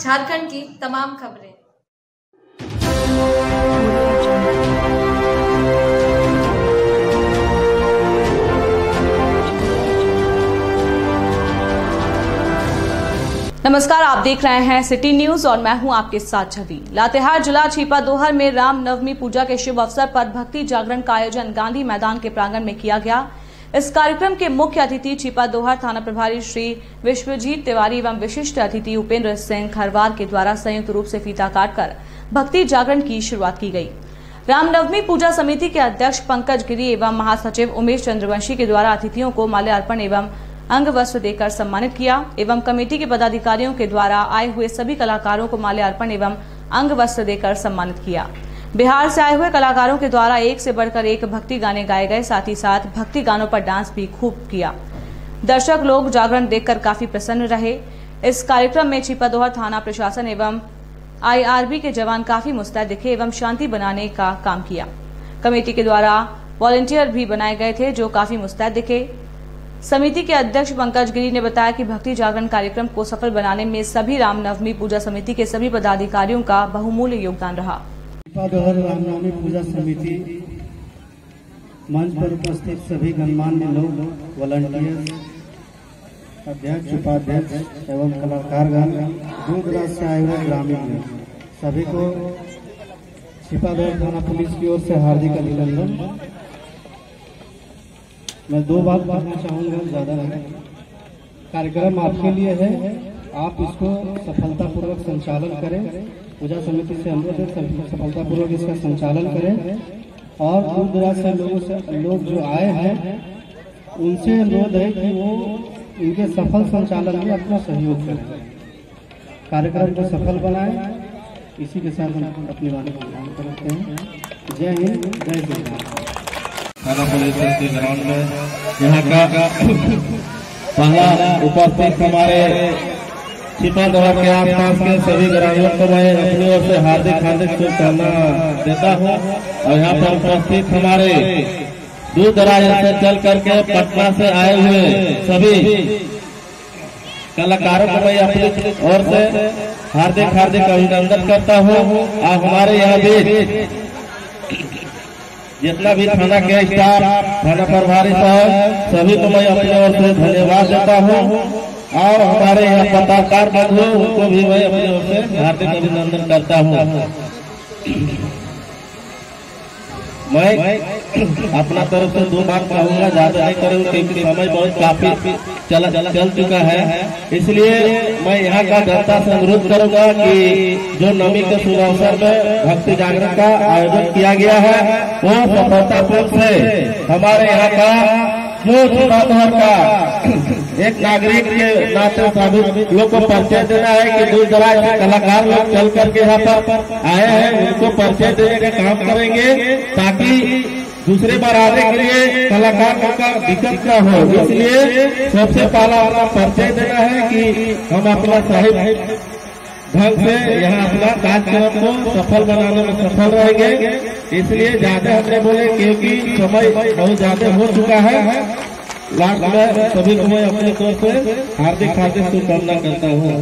झारखंड की तमाम खबरें। नमस्कार, आप देख रहे हैं सिटी न्यूज़ और मैं हूँ आपके साथ छवि। लातेहार जिला छिपा दोहर में राम नवमी पूजा के शुभ अवसर पर भक्ति जागरण का आयोजन गांधी मैदान के प्रांगण में किया गया। इस कार्यक्रम के मुख्य अतिथि छिपा दोहर थाना प्रभारी श्री विश्वजीत तिवारी एवं विशिष्ट अतिथि उपेंद्र सिंह खरवार के द्वारा संयुक्त रूप से फीता काटकर भक्ति जागरण की शुरुआत की गई। रामनवमी पूजा समिति के अध्यक्ष पंकज गिरी एवं महासचिव उमेश चंद्रवंशी के द्वारा अतिथियों को माल्यार्पण एवं अंग वस्त्र देकर सम्मानित किया एवं कमेटी के पदाधिकारियों के द्वारा आए हुए सभी कलाकारों को माल्यार्पण एवं अंग वस्त्र देकर सम्मानित किया। बिहार से आए हुए कलाकारों के द्वारा एक से बढ़कर एक भक्ति गाने गाए गए, साथ ही साथ भक्ति गानों पर डांस भी खूब किया। दर्शक लोग जागरण देखकर काफ़ी प्रसन्न रहे। इस कार्यक्रम में छिपादोहर थाना प्रशासन एवं आईआरबी के जवान काफ़ी मुस्तैद दिखे एवं शांति बनाने का काम किया। कमेटी के द्वारा वॉलेंटियर भी बनाए गए थे, जो काफ़ी मुस्तैद दिखे। समिति के अध्यक्ष पंकज गिरी ने बताया कि भक्ति जागरण कार्यक्रम को सफल बनाने में सभी रामनवमी पूजा समिति के सभी पदाधिकारियों का बहुमूल्य योगदान रहा। दोहर रामनवमी पूजा समिति मंच पर उपस्थित सभी गणमान्य लोग वॉलंटियर अध्यक्ष, उपाध्यक्ष एवं कलाकारगण दूर दराज से आए हुए ग्रामीण सभी को छिपादोर थाना पुलिस की ओर से हार्दिक अभिनंदन। मैं दो बात कहना चाहूँगा, ज़्यादा नहीं। कार्यक्रम आपके लिए है। आप इसको सफलतापूर्वक संचालन करें। पूजा समिति से अनुरोध है सफलतापूर्वक इसका संचालन करें। और दूर दराज से लोगों से, लोग जो आए हैं, उनसे अनुरोध है कि वो इनके सफल संचालन में अपना सहयोग करें। कार्यक्रम को सफल बनाएँ। इसी के साथ हम अपनी वाणी को समाप्त करते हैं। जय हिंद, जय श्री थाना पुलिस के ग्राउंड में। यहाँ का पहला उपस्थित हमारे छिपा दवा के आस पास के सभी ग्रामीणों को मैं अपनी ओर से हार्दिक हार्दिक शुभकामना देता हूँ। और यहाँ पर उपस्थित हमारे दूर दराज से चल करके पटना से आए हुए सभी कलाकारों को मैं अपनी ओर से हार्दिक हार्दिक अभिनंदन करता हूँ। और हमारे यहाँ भी जितना भी थाना के स्टाफ, थाना प्रभारी साहब, सभी को मैं अपनी ओर से धन्यवाद देता हूँ। और हमारे यहाँ पत्रकार बंधु उनको भी मैं अपनी ओर से हार्दिक अभिनंदन करता हूँ। मैं अपना तरफ़ से दो बात कहूँगा ज़्यादा नहीं करूँगा क्योंकि समय बहुत काफ़ी चल चल चुका है। इसलिए मैं यहाँ का जनता से अनुरोध करूँगा कि जो नमी के शुभ अवसर में भक्ति जागरण का आयोजन किया गया है, वो सफलतापूर्वक से हमारे यहाँ का जो छिपाधर का एक नागरिक के नाते सभी लोग को परिचय देना है कि दूर दराज के कलाकार लोग चल करके यहाँ पर आए हैं, उनको परिचय देने का काम करेंगे ताकि दूसरे बार आने के लिए कलाकार का दिक्कत न हो। इसलिए सबसे पहला अपना परिचय देना है कि हम अपना सही ढंग से यहाँ अपना कार्यक्रम को सफल बनाने में सफल रहेंगे। इसलिए ज़्यादा हमने बोले क्योंकि समय बहुत ज़्यादा हो चुका है। लास्ट में सभी को मैं अपने तौर से हार्दिक हार्दिक शुभकामना करता हूँ।